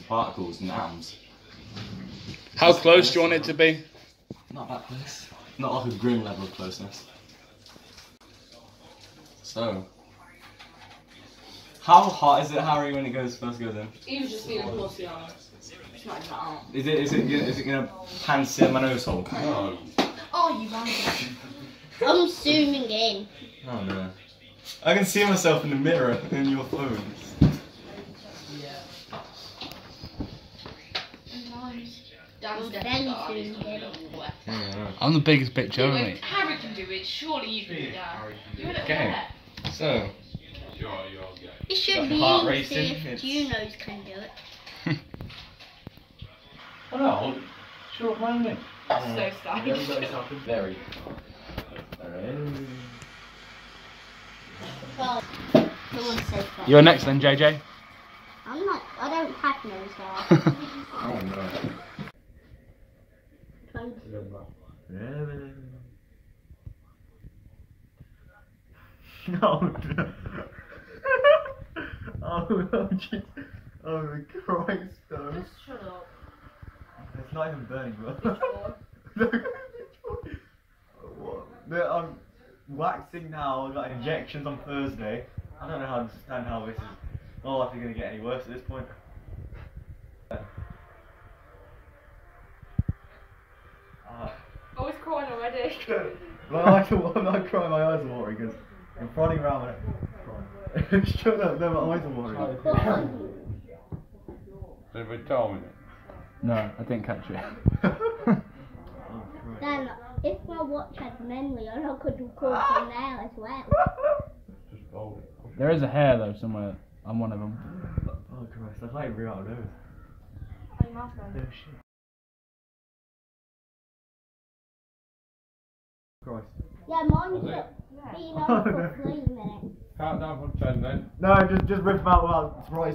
and particles and atoms. How close do you want it to be? Not that close. Not like a grim level of closeness. So, how hot is it, Harry, when it goes first goes in? He was just being a pussy on us. It's not that out. Is it is it gonna- is it gonna pan sit my nose hole? Oh, you wanted I'm zooming in. Oh no. I can see myself in the mirror in your phone. Dan's I'm definitely very got soon it. here. I'm the biggest picture, Anyway, only. Harry can do it. Surely you can do that. Do it Okay. okay. So, It should be heart easy racing, if it's- Junos can do it. Oh no, sure, mind me. So stylish. very. Well, someone said that. You're next then, JJ. I'm not. I don't have nose hair. Oh no. Trying- No. oh no, jeez. Oh Christ, no. Just shut up. It's not even burning, bro. what? I'm waxing now. I got injections on Thursday. I don't know how to understand how this is. Oh, life is gonna get any worse at this point. Crying my eyes are, I'm not crying. My eyes are watering because I'm prodding around with it. Crying. Shut up. No, my eyes are watering. Anybody told me No, I didn't catch it. oh, Then, if my watch had memory, I could record from there as well. Just hold it. There is a hair though somewhere on one of them. Oh Christ, I can't even bring out a nose. Oh, your mouth's going. No shit. Christ. Yeah, mine Was was it? been on for three minutes. Count down from ten then. No, just just rip them out without surprise.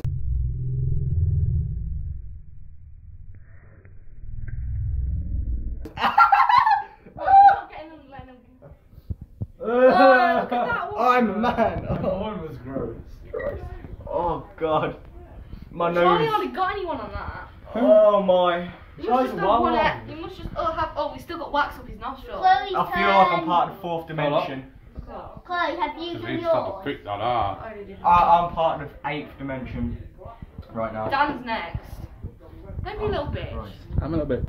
Oh, you're not getting them, letting them. look at that one. I'm a man. That Oh, one was gross. oh God. My Charlie nose. hardly got anyone on that. Oh my. You must just have wild one. one. air- You must just. Oh, have. Oh, we still got wax up his nostril. Chloe's I feel like I'm part of the fourth dimension. Oh, Chloe, have you Because done we just have to yours? pick that up. I already did. I, I'm part of eighth dimension right now. Dan's next. Don't be a little bitch. I'm a little bit.